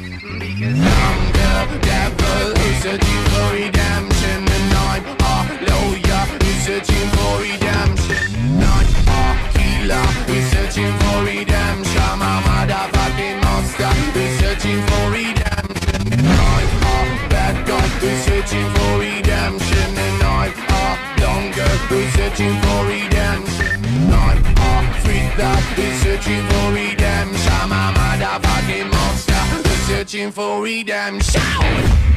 Because I'm the devil who's searching for redemption And I'm a lawyer who's searching for redemption And I'm a healer who's searching for redemption I'm a motherfucking monster who's searching for redemption And I'm a bad guy who's searching for redemption And I'm a longer who's searching for redemption And I'm a thriller who's searching searching for redemption